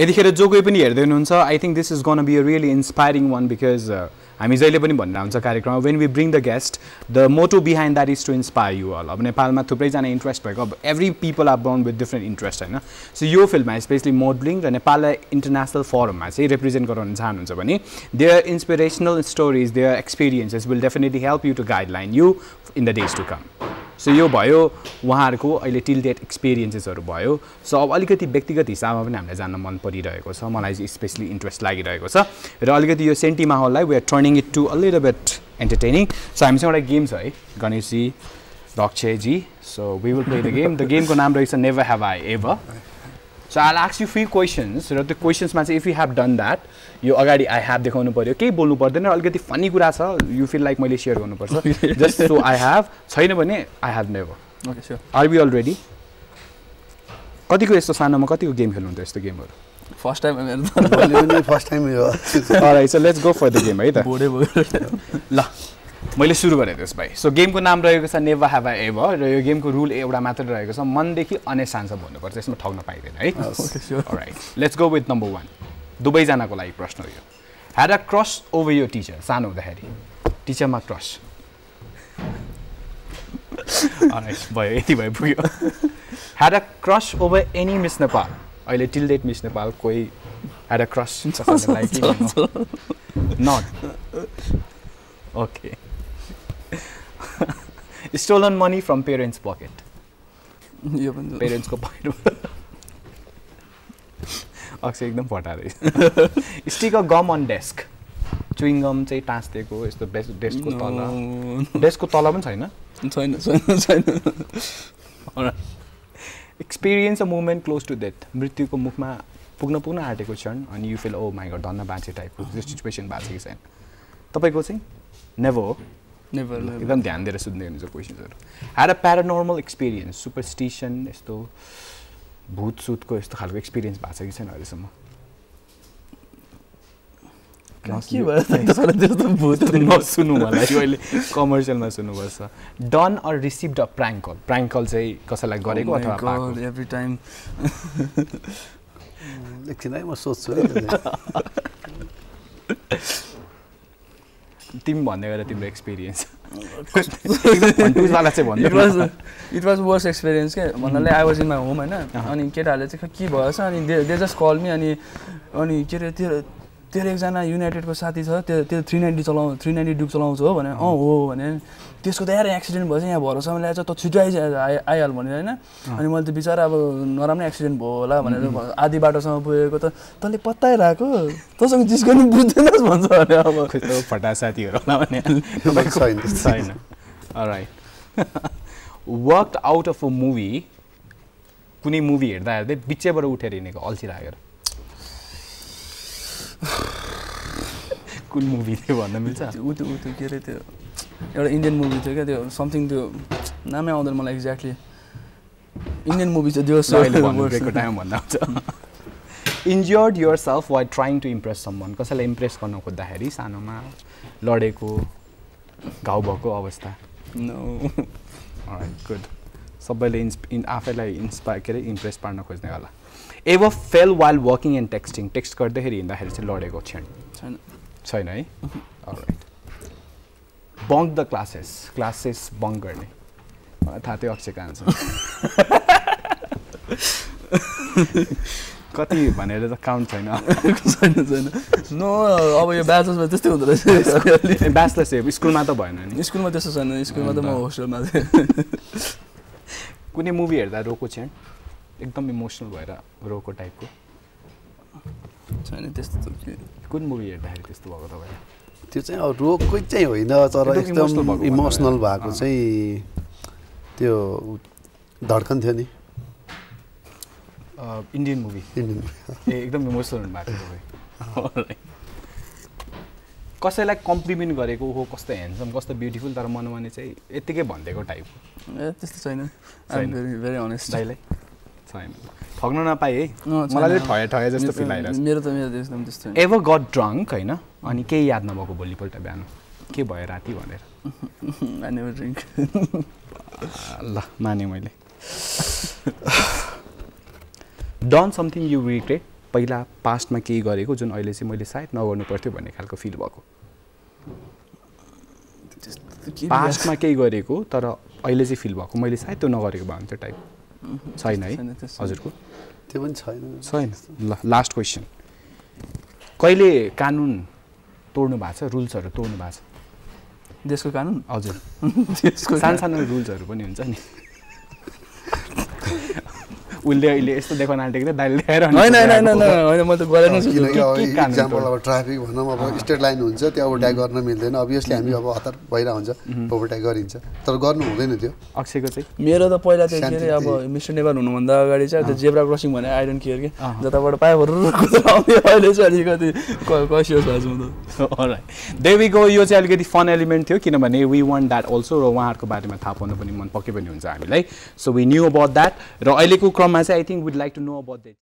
यतिखेर जो कोही पनि हेर्दै हुनुहुन्छ I think this is gonna be a really inspiring one because हामी जहिले पनि भनेर हुन्छ कार्यक्रममा when we bring the guest the motto behind that is to inspire you all अब नेपालमा थुप्रैजना इन्ट्रेस्ट भएको अब every people are born with different interest होइन? सो यो फिल्डमा स्पेसली मोडलिङ र नेपाललाई इन्टरनेसनल फरममा चाहिँ रिप्रेजेन्ट गराउन चाहनुहुन्छ भने their inspirational stories their experiences will definitely help you to guideline you in the days to come so यो भयो उहाँहरूको अहिले टिल डेट एक्सपिरियन्सेसहरू भयो। सो अब अलिकति व्यक्तिगत हिसाबमा पनि हामीलाई जान्न मन परिरहेको छ। मलाई चाहिँ स्पेसली इन्ट्रेस्ट लागिरहेको छ। र अलिकति यो senti माहौललाई we are turning it to a bit entertaining so हामीसँग एउटा गेम छ है Ganeshji Rakshji so we will play the game the गेमको नाम रहेछ never have I ever so I आक्स you three questions र त्यो क्वेसन्समा चाहिँ if you have done that यो अगाडि आई हेभ देखाउनु पऱ्यो केही बोल्नु पर्दैन अलिकति फनी कुरा छ यु फिल लाइक मैले सेयर गर्नुपर्छ जस्ट सो आई हेभ छैन भने I have never okay sure are we already कतिको यस्तो सानोमा कतिको गेम खेल्नुहुन्छ यस्तो गेमहरू फर्स्ट टाइम फर्स्ट टाइम यो let's go for the game है त ल मैले सुरु गरेँ त्यस भाइ। सो गेमको नाम रहेको छ नेभा हेभ एभर र यो गेमको रुल एउटा मात्र रहेको छ मनदेखि अनेसानसम्म भन्नुपर्छ यसमा ठग्न पाइँदैन है। Right let's go with number one दुवैजनाको लागि प्रश्न यो। ह्याड अ क्रस ओभर यो टिचर सानो हुँदाखेरि। टिचरमा क्रस भयो यति भयो पुग्यो। Had a crush over any Miss Nepal अहिले टिल डेट मिस नेपाल कोही had a crush not okay stolen money from parents pocket यो पनि पेरेन्ट्सको पकेट अक्षय एकदम फटाएर stick a gum on desk chewing gum चाहिँ टाँसिदिएको यस्तो बेस डेस्कको तल। डेस्कको तल पनि छैन? छैन छैन छैन। Experience a movement close to death मृत्युको मुखमा पुग्न पुग्न आँटेको क्षण अनि you feel oh my God धन्न बाँचे टाइपको त्यो सिचुएसन भएको छ कि छैन? तपाईँको चाहिँ नेभर हो। एकदम ध्यान दिएर सुन्दै हुनुहुन्छ क्वेसन्सहरू had a paranormal experience superstition यस्तो भूत सुतको यस्तो खालको एक्सपिरियन्स भएको छ कि छैन अहिलेसम्म के भयो नसुन्नु मलाई यो अहिले कमर्सियलमा सुन्नुपर्छ done or received a prank call prank call चाहिँ कसैलाई गरेको अथवा एभ्री टाइम एकछिन है म सोध्छु तिमी भन्दै गरेर तिम्रो एक्सपिरियन्स इट भन्नु was it was worse experience के भन्नाले I was in my home होइन? अनि केटाहरूले चाहिँ के भएछ अनि they they just call me अनि अनि के अरे तेरो एकजना युनाइटेडको साथी छ त्यो त्यो थ्री नाइन्टी चलाउ थ्री नाइन्टी डुक चलाउँछ हो भने अँ हो भने त्यसको त यार एक्सिडेन्ट भएछ यहाँ भरोसामा ल्याएछ त छिटो आइज आइ आइहाल भनेर होइन। अनि मैले त बिचरा अब नराम्रो एक्सिडेन्ट भयो होला भनेर आधी बाटोसम्म पुगेको त तैँले पत्ताइरहेको? तँसँग चिज गर्नु बुझ्दैनस् भन्छ भने अब। फटा साथीहरू होला भने। छैन। Right work out of a movie कुनै मुभी हेर्दा हेर्दै बिचैबाट उठेर हिँडेको अल्छी लागेर कुन मुभी थियो भन्न मिल्छ? ऊ त्यो ऊ त्यो के अरे त्यो? एउटा इन्डियन मुभी थियो क्या त्यो समथिङ त्यो नामै आउँदैन मलाई एक्ज्याक्टली इन्डियन मुभी चाहिँ त्यो टाइम भन्दा हुन्छ। Injured yourself while trying to impress someone कसैलाई इम्प्रेस गर्न खोज्दाखेरि सानोमा लडेको घाउ भएको अवस्था। गुड सबैले इन्स इन आफैलाई इन्सपायर के अरे इम्प्रेस पार्न खोज्ने होला। Ever fell while working and texting text गर्दाखेरि हिँड्दाखेरि चाहिँ लडेको क्षण। छैन। छैन है? Bunk the classes classes bunk गर्ने। मलाई थाहा थियो अक्षयको आन्सर कति भनेर त काउन्ट छैन। छैन छैन। नो अब यो ब्याचेसमा त्यस्तै हुँदो रहेछ। ब्याचलर सेभ स्कुलमा त भएन नि। स्कुलमा त्यस्तो छैन। स्कुलमा त म? होस्टेलमा थिएँ। कुनै मुभी हेर्दा रोको क्षण एकदम इमोसनल भएर रोको टाइपको छैन त्यस्तो कुन मुभी हेर्दाखेरि त्यस्तो भएको तपाईँ? त्यो चाहिँ अब रोगकै चाहिँ होइन तर एकदम भएको इमोसनल भएको। चाहिँ त्यो धड्कन थियो नि। इन्डियन मुभी इन्डियन ए एकदम इमोसनल हुनुभएको तपाईँ। कसैलाई कम्प्लिमेन्ट गरेको हो कस्तो ह्यान्डसम कस्तो ब्युटिफुल तर मनमाने चाहिँ यत्तिकै भनिदिएको टाइपको ए त्यस्तो छैन। भेरी अनेस्ट दाइलाई छैन। ठग्न नपाएँ है। मलाई ठया ठया जस्तो फिल आइरहेको मेरो त मेरो एकदम त्यस्तो एभर गट ड्रङ्क होइन? अनि केही याद नभएको भोलिपल्ट बिहान। के भयो राति भनेर? ड्रिङ्क ल माने मैले। डन समथिङ यु रिग्रेट पहिला पास्टमा केही गरेको जुन अहिले चाहिँ मैले सायद नगर्नु पर्थ्यो भन्ने खालको फिल भएको। पास्टमा केही गरेको तर अहिले चाहिँ फिल भएको। मैले सायद त्यो नगरेको भए हुन्थ्यो टाइप छैन है छैन, त्यस्तो। हजुरको? त्यो पनि छैन। छैन। ल लास्ट क्वेसन कहिले कानुन तोड्नु भएको छ? रुल्सहरू तोड्नु भएको छ? देशको कानुन? हजुर। सानो सानो रुल्सहरू पनि हुन्छ नि। उसले अहिले यस्तो देखाउन आँटेको थियो दाइले देखाएर होइन होइन होइन म त गरेन इक्जाम्पल? अब ट्राफिक भनौँ अब स्टेट लाइन हुन्छ त्यहाँ ओभरट्याक गर्न मिल्दैन। अभियसली हामी अब हतार भइरहेको हुन्छ ओभरट्याक गरिन्छ। तर गर्नु हुँदैन त्यो। अक्षयको चाहिँ? मेरो त पहिला चाहिँ के अरे अब मिस्टर नेवार हुनुभन्दा अगाडि चाहिँ त्यो जेब्रा क्रसिङ भने डोन्ट केयर के। जताबाट पायो अहिले चाहिँ अलिकति कसियस त देवीको यो चाहिँ अलिकति फन एलिमेन्ट थियो किनभने वी वान्ट द्याट अल्सो र उहाँहरूको बारेमा थाहा पाउनु पनि मन पक्कै पनि हुन्छ हामीलाई। So we knew about that र अहिलेको क्रममा Masa, I think, would like to know about that.